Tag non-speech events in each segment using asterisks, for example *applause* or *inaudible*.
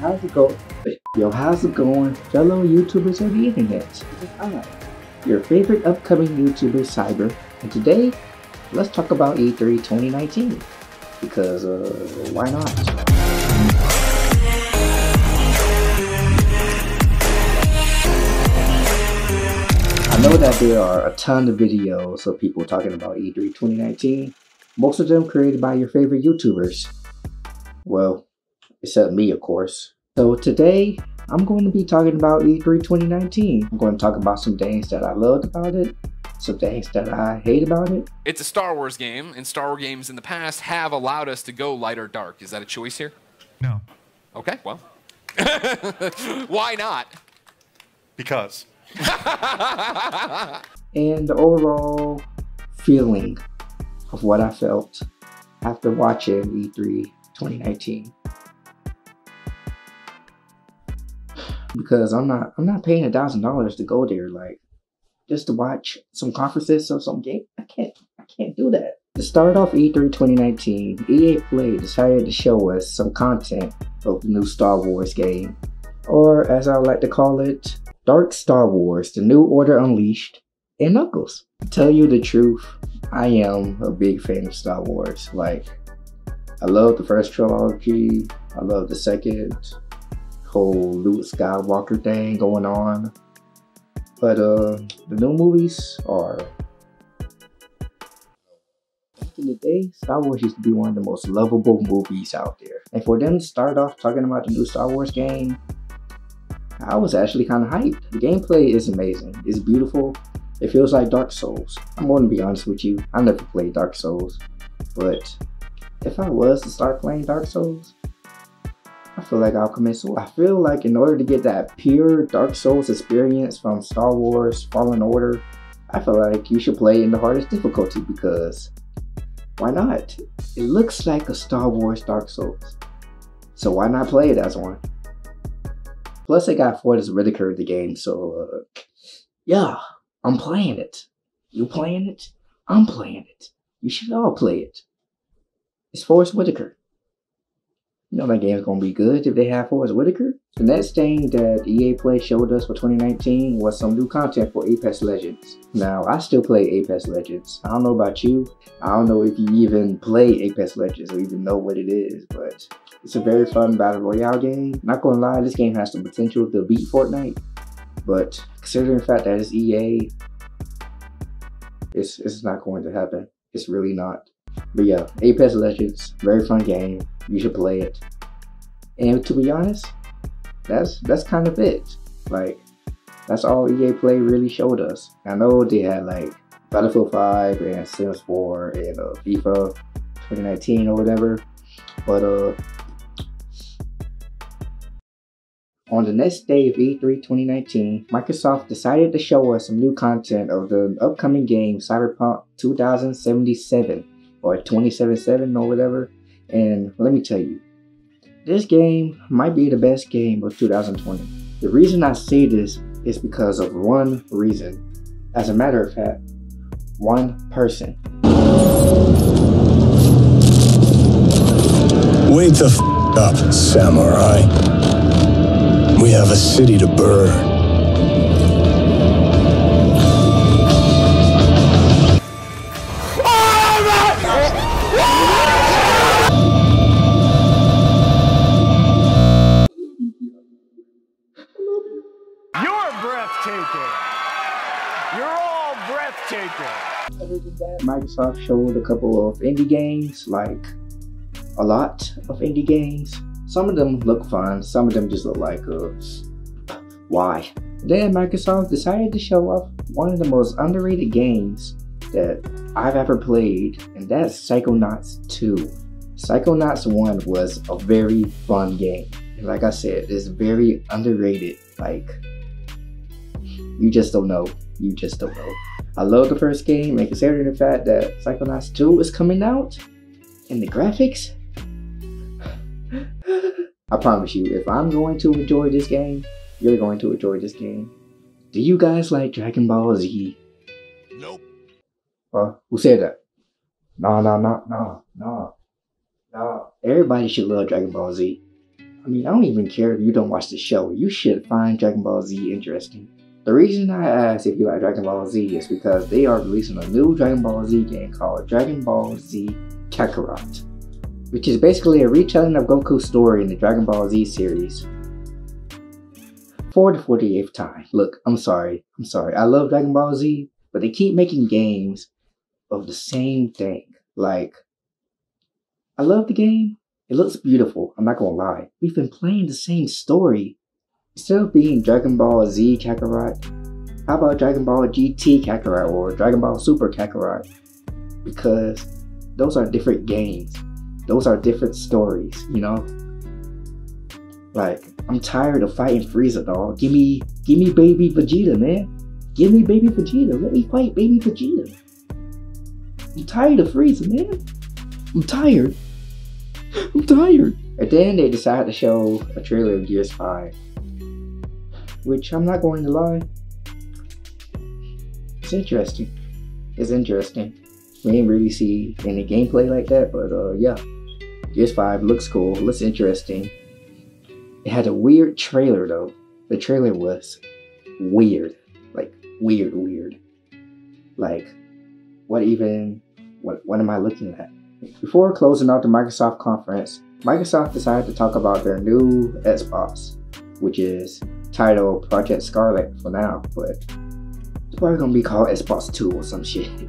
how's it going? Yo, how's it going, fellow YouTubers of the internet? Your favorite upcoming YouTuber, XY8ER, and today, let's talk about E3 2019. Because, uh, why not? I know that there are a ton of videos of people talking about E3 2019, most of them created by your favorite YouTubers. Well, except me, of course. So today, I'm going to be talking about E3 2019. I'm going to talk about some things that I loved about it, some things that I hate about it. It's a Star Wars game, and Star Wars games in the past have allowed us to go light or dark. Is that a choice here? No. Okay, well. *laughs* Why not? Because. *laughs* and the overall feeling of what I felt after watching E3 2019. Because I'm not I'm not paying a thousand dollars to go there like just to watch some conferences or some game. I can't I can't do that. To start off E3 2019, EA Play decided to show us some content of the new Star Wars game. Or as I like to call it, Dark Star Wars, The New Order Unleashed, and Knuckles. To tell you the truth, I am a big fan of Star Wars. Like, I love the first trilogy. I love the second whole Luke Skywalker thing going on. But uh, the new movies are. Back in the day, Star Wars used to be one of the most lovable movies out there. And for them to start off talking about the new Star Wars game, I was actually kind of hyped. The gameplay is amazing. It's beautiful. It feels like Dark Souls. I'm going to be honest with you. I never played Dark Souls. But if I was to start playing Dark Souls, I feel like I'll commit suicide. I feel like in order to get that pure Dark Souls experience from Star Wars Fallen Order, I feel like you should play in the hardest difficulty because why not? It looks like a Star Wars Dark Souls. So why not play it as one? Plus, I got Forest Whitaker in the game, so uh, yeah, I'm playing it. You playing it? I'm playing it. You should all play it. It's Forest Whitaker. You know that game's gonna be good if they have Forest Whitaker. The next thing that EA Play showed us for 2019 was some new content for Apex Legends. Now, I still play Apex Legends. I don't know about you. I don't know if you even play Apex Legends or even know what it is, but it's a very fun battle royale game. Not gonna lie, this game has the potential to beat Fortnite. But considering the fact that it's EA, it's it's not going to happen. It's really not. But yeah, Apex Legends, very fun game. You should play it. And to be honest, that's that's kind of it. Like that's all EA Play really showed us. I know they had like Battlefield 5 and Sims 4 and uh, FIFA 2019 or whatever, but uh On the next day of E3 2019, Microsoft decided to show us some new content of the upcoming game Cyberpunk 2077 or 2077 or whatever. And let me tell you, this game might be the best game of 2020. The reason I say this is because of one reason. As a matter of fact, one person. Wake the f up, samurai. We have a city to burn. Breathtaking. You're all breathtaking. Other than that, Microsoft showed a couple of indie games, like a lot of indie games. Some of them look fun, some of them just look like, uh, why? Then Microsoft decided to show off one of the most underrated games that I've ever played, and that's Psychonauts 2. Psychonauts 1 was a very fun game. And like I said, it's very underrated. Like, you just don't know. You just don't know. I love the first game, and considering the fact that Psychonauts 2 is coming out, and the graphics, *sighs* I promise you, if I'm going to enjoy this game, you're going to enjoy this game. Do you guys like Dragon Ball Z? Nope. Uh, who said that? No, no, no, no, no, no. Everybody should love Dragon Ball Z. I mean, I don't even care if you don't watch the show. You should find Dragon Ball Z interesting. The reason I asked if you like Dragon Ball Z is because they are releasing a new Dragon Ball Z game called Dragon Ball Z Kakarot, which is basically a retelling of Goku's story in the Dragon Ball Z series. For the 48th time. Look, I'm sorry. I'm sorry. I love Dragon Ball Z, but they keep making games of the same thing. Like, I love the game. It looks beautiful. I'm not gonna lie. We've been playing the same story. Instead of being Dragon Ball Z Kakarot, how about Dragon Ball GT Kakarot or Dragon Ball Super Kakarot? Because those are different games. Those are different stories, you know? Like, I'm tired of fighting Frieza, dog. Give me, give me baby Vegeta, man. Give me baby Vegeta. Let me fight baby Vegeta. I'm tired of Frieza, man. I'm tired. I'm tired. And then they decided to show a trailer of Gears 5. Which I'm not going to lie. It's interesting. It's interesting. We didn't really see any gameplay like that, but uh yeah. Gears 5 looks cool, looks interesting. It had a weird trailer though. The trailer was weird. Like weird, weird. Like what even what what am I looking at? Before closing out the Microsoft conference, Microsoft decided to talk about their new Xbox, which is titled Project Scarlett for now, but it's probably gonna be called Xbox 2 or some shit. *laughs*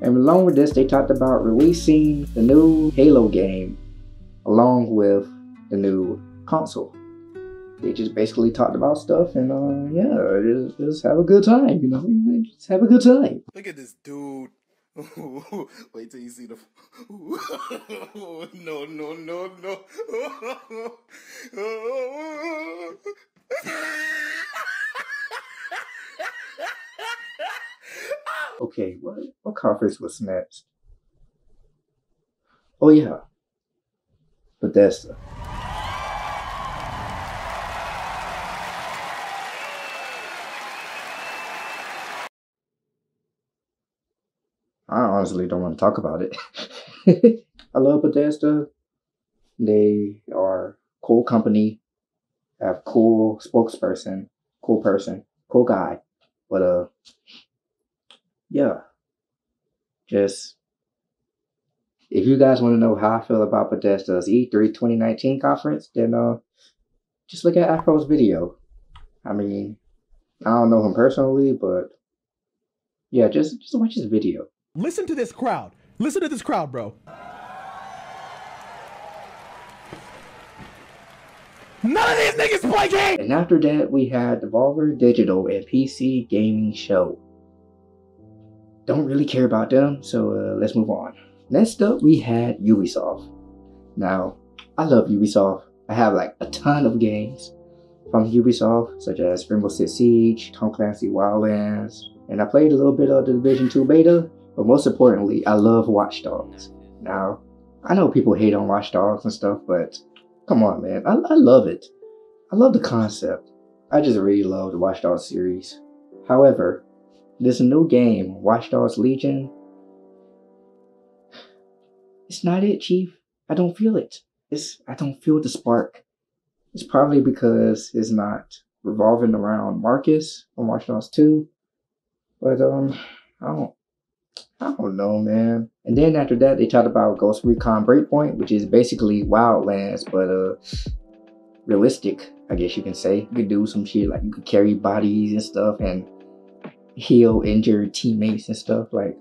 And along with this, they talked about releasing the new Halo game along with the new console. They just basically talked about stuff and uh yeah, just, just have a good time, you know. Just have a good time. Look at this dude. *laughs* Wait till you see the. *laughs* no, no, no, no. *laughs* Okay, what what conference was next? Oh yeah, Bethesda. I honestly don't want to talk about it. *laughs* I love Bethesda. They are cool company. Have cool spokesperson, cool person, cool guy. But uh yeah. Just if you guys want to know how I feel about Bethesda's E3 2019 conference, then uh just look at Afro's video. I mean, I don't know him personally, but yeah, just just watch his video. Listen to this crowd. Listen to this crowd, bro. None of these niggas play games! And after that, we had Devolver Digital and PC Gaming Show. Don't really care about them, so uh, let's move on. Next up, we had Ubisoft. Now, I love Ubisoft. I have like a ton of games from Ubisoft, such as Rainbow Six Siege, Tom Clancy Wildlands, and I played a little bit of the Division 2 beta, but most importantly, I love Watch Dogs. Now, I know people hate on Watch Dogs and stuff, but come on, man. I, I love it. I love the concept. I just really love the Watch Dogs series. However, this new game, Watch Dogs Legion, it's not it, Chief. I don't feel it. It's I don't feel the spark. It's probably because it's not revolving around Marcus from Watch Dogs 2. But um I don't I don't know, man. And then after that, they talked about Ghost Recon Breakpoint, which is basically Wildlands, but uh, realistic, I guess you can say. You could do some shit like you could carry bodies and stuff and heal injured teammates and stuff. Like,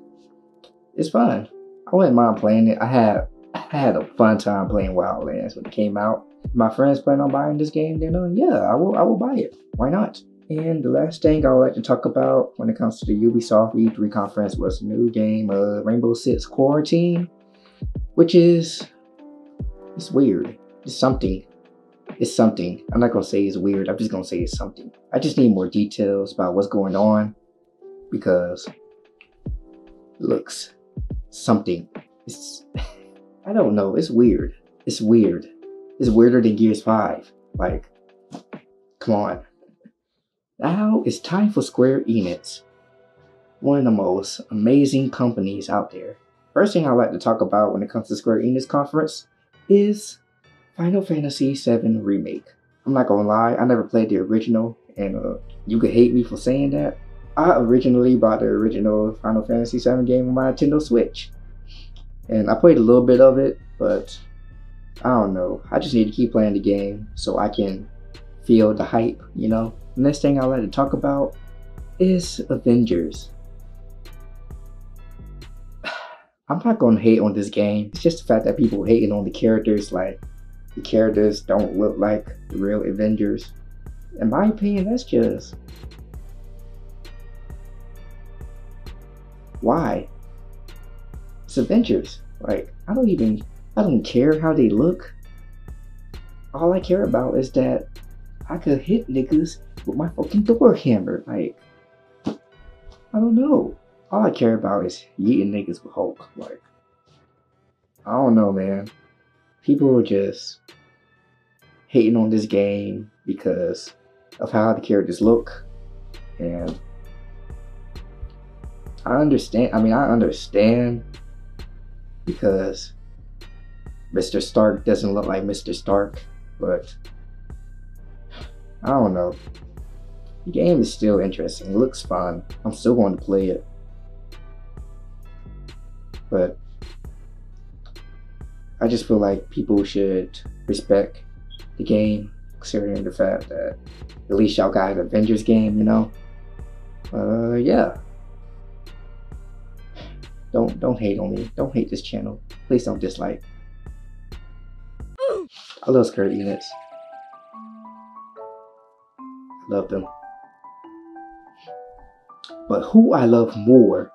it's fun. I wouldn't mind playing it. I had I had a fun time playing Wildlands when it came out. My friends plan on buying this game, then uh, yeah, I will I will buy it. Why not? And the last thing I would like to talk about when it comes to the Ubisoft E3 conference was the new game uh, Rainbow Six Quarantine, which is it's weird. It's something. It's something. I'm not gonna say it's weird. I'm just gonna say it's something. I just need more details about what's going on because looks something. It's *laughs* I don't know. It's weird. It's weird. It's weirder than Gears Five. Like, come on. Now it's time for Square Enix, one of the most amazing companies out there. First thing I like to talk about when it comes to Square Enix conference is Final Fantasy VII Remake. I'm not gonna lie, I never played the original, and uh, you could hate me for saying that. I originally bought the original Final Fantasy VII game on my Nintendo Switch. And I played a little bit of it, but I don't know. I just need to keep playing the game so I can feel the hype, you know? Next thing I'd like to talk about is Avengers. *sighs* I'm not gonna hate on this game. It's just the fact that people hating on the characters, like the characters don't look like the real Avengers. In my opinion, that's just why? It's Avengers. Like, I don't even I don't care how they look. All I care about is that I could hit niggas with my fucking Thor hammer. Like, I don't know. All I care about is eating niggas with Hulk. Like, I don't know, man. People are just hating on this game because of how the characters look. And I understand. I mean, I understand because Mr. Stark doesn't look like Mr. Stark, but I don't know. The game is still interesting. It looks fun. I'm still going to play it. But I just feel like people should respect the game, considering the fact that at least y'all got an Avengers game, you know? Uh, yeah. Don't don't hate on me. Don't hate this channel. Please don't dislike. I love Square Enix. Love them. But who I love more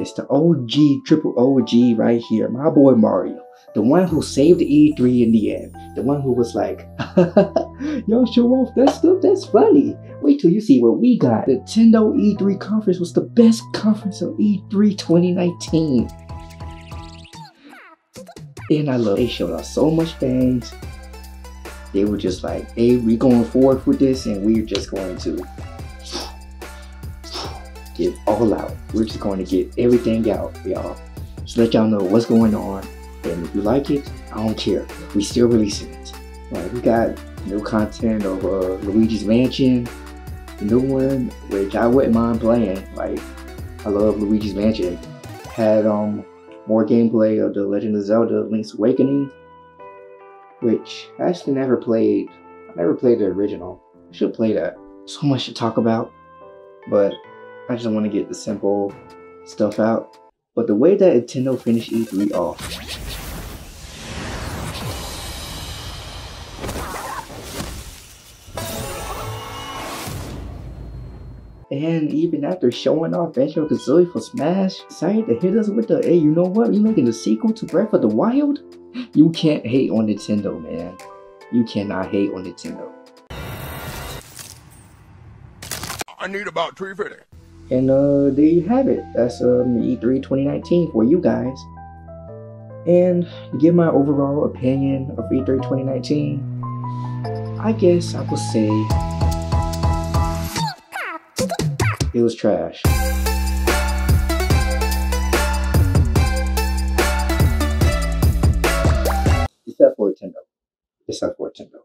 is the OG, triple OG right here, my boy Mario. The one who saved E3 in the end. The one who was like, *laughs* y'all show off that stuff, that's funny. Wait till you see what we got. The Nintendo E3 conference was the best conference of E3 2019. And I love, they showed us so much things. They were just like, hey, we going forward with this and we're just going to get all out. We're just going to get everything out, y'all. Just let y'all know what's going on. And if you like it, I don't care. We still releasing it. Like we got new content of uh, Luigi's Mansion, the new one, which I wouldn't mind playing. Like I love Luigi's Mansion. Had um more gameplay of The Legend of Zelda Link's Awakening, which I actually never played. I never played the original. I should play that. So much to talk about, but I just want to get the simple stuff out. But the way that Nintendo finished E3 off, And even after showing off Banjo Kazooie for Smash, decided to hit us with the, hey, you know what? We making a sequel to Breath of the Wild? You can't hate on Nintendo, man. You cannot hate on Nintendo. I need about 350. And uh, there you have it. That's um, E3 2019 for you guys. And to give my overall opinion of E3 2019, I guess I would say it was trash. Except for Nintendo. Except for Nintendo.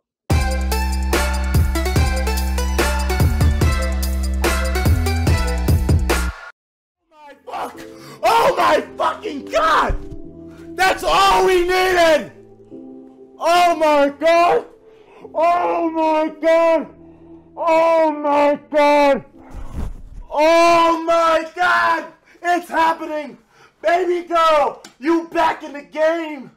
Oh my fuck! Oh my fucking god! That's all we needed! Oh my god! Oh my god! Oh my god! Oh my god! It's happening! Baby girl, you back in the game!